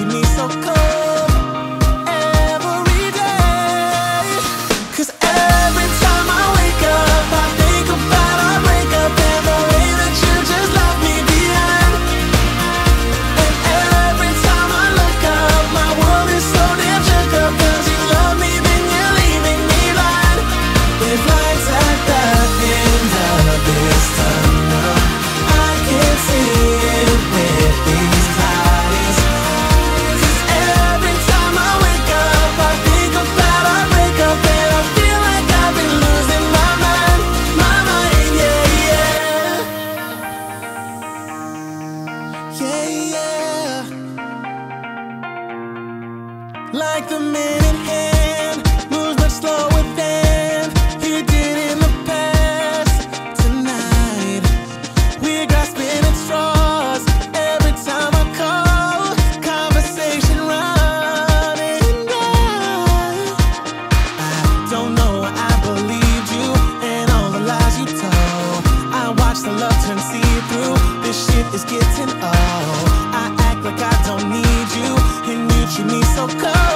you need so cold. Like the minute hand moves much slower than he did in the past. Tonight, we're grasping at straws every time I call. Conversation running dry. I don't know why I believed you and all the lies you told. I watched the love turn see through. This shit is getting old. so cold.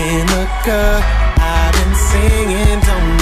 been a girl I've been singing, don't